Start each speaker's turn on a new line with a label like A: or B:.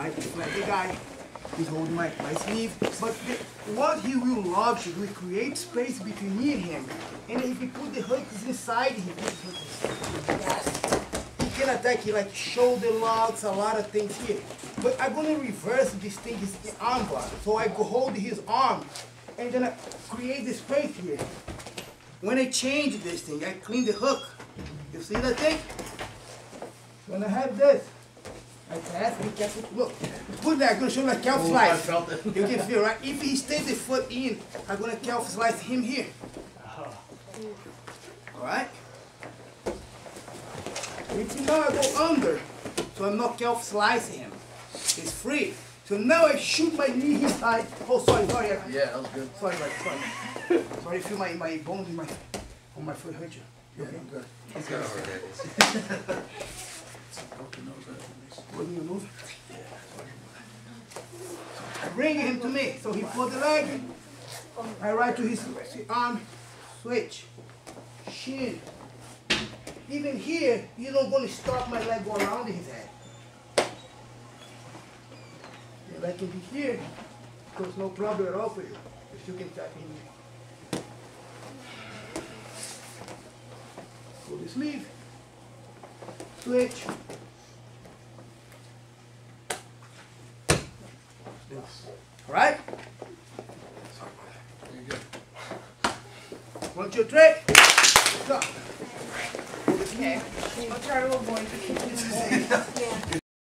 A: right? Like the guy. He's holding my, my sleeve. But the, what he will love to do is create space between me and him. And if he put the hooks inside him, yes. He can attack you like shoulder locks, a lot of things here. But I'm gonna reverse this thing, his arm bar. So I go hold his arm and then I create the space here. When I change this thing, I clean the hook. You see that thing? When I have this, I pass, be look. Put that, I'm gonna show you like calf
B: Ooh,
A: slice.
B: It.
A: You can feel, right? If he stays the foot in, I'm gonna calf slice him here. Uh-huh. Alright? If now I go under, so I'm not calf slicing him. It's free. So now I shoot my knee inside. Oh, sorry, sorry.
B: Yeah, that was good.
A: Sorry, sorry, sorry. Sorry if you my, my bones in my, on my foot hurt you.
B: Yeah, I'm good.
C: He's got arthritis.
A: What do you move? I bring him to me, so he put the leg. I right to his arm, switch, shin. Even here, you don't gonna stop my leg go around his head. The leg can be here, there's no problem at all for you. If you can tap in here. Pull the sleeve, switch. All right? One, two, three. Go.
D: Okay. I'll try to avoid the